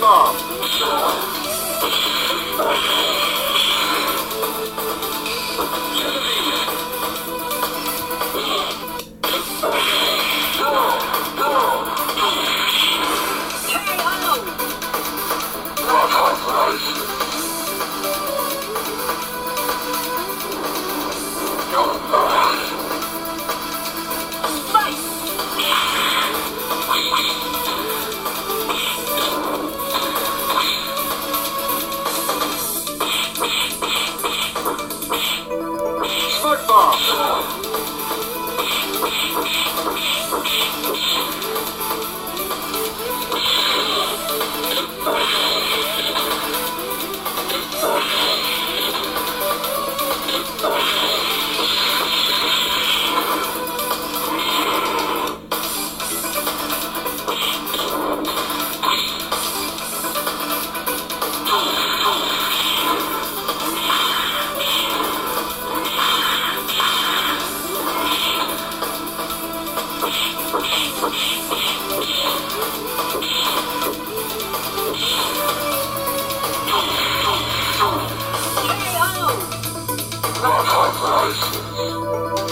bomb. 어. frase.